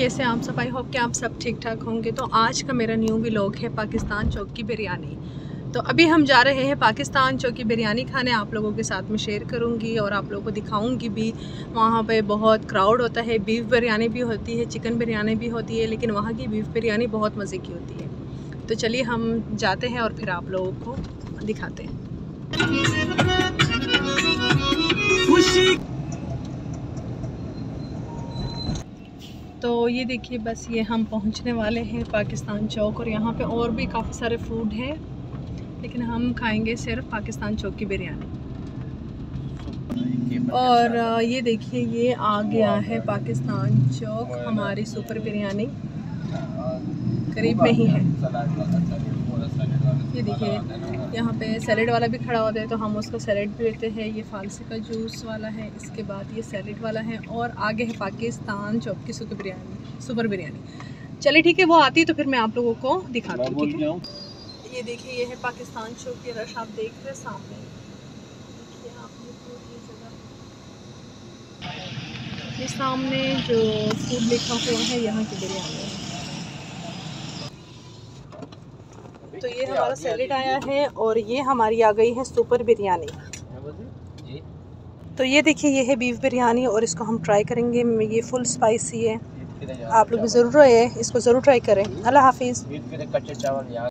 कैसे आप सब आई होप कि आप सब ठीक ठाक होंगे। तो आज का मेरा न्यू व्लॉग है पाकिस्तान चौक की बिरयानी। तो अभी हम जा रहे हैं पाकिस्तान चौक की बिरयानी खाने। आप लोगों के साथ में शेयर करूँगी और आप लोगों को दिखाऊँगी भी। वहाँ पे बहुत क्राउड होता है बीफ बिरयानी भी होती है चिकन बिरयानी भी होती है, लेकिन वहाँ की बीफ बिरयानी बहुत मज़े की होती है। तो चलिए हम जाते हैं और फिर आप लोगों को दिखाते हैं। तो ये देखिए, बस ये हम पहुँचने वाले हैं पाकिस्तान चौक और यहाँ पे और भी काफ़ी सारे फ़ूड हैं, लेकिन हम खाएँगे सिर्फ़ पाकिस्तान चौक की बिरयानी। और ये देखिए, ये आ गया है पाकिस्तान चौक, हमारी सुपर बिरयानी। करीब में ही है। ये देखिए, यहाँ पे सैलेड वाला भी खड़ा होता है तो हम उसको सैलेड भी लेते हैं। ये फालसी का जूस वाला है, इसके बाद ये सैलेड वाला है, और आगे है पाकिस्तान चौक की बिरयानी, सुपर बिरयानी। चलिए ठीक है, वो आती है तो फिर मैं आप लोगों को दिखाती हूँ, ठीक है? ये देखिए, ये है पाकिस्तान चौक की रश, आप देख रहे हैं सामने। ये सामने जो फ़ूड लिखा हुआ है, यहाँ की बिरयानी। तो ये हमारा सैलेड आया है और ये हमारी आ गई है सुपर बिरयानी तो ये देखिए ये है बीफ बिरयानी और इसको हम ट्राई करेंगे। ये फुल स्पाइसी है। आप लोग भी ज़रूर इसको ज़रूर ट्राई करें। अल्लाह हाफिज़।